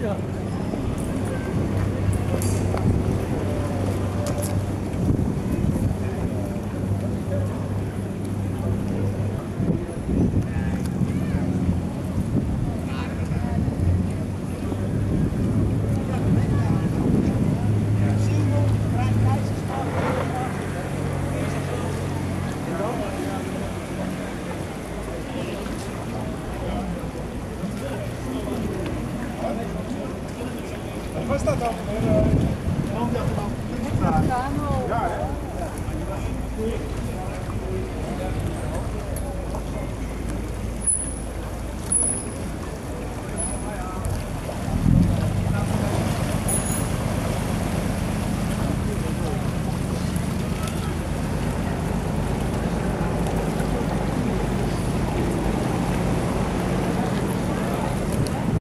Yeah. Was dat dan? Ja, hè?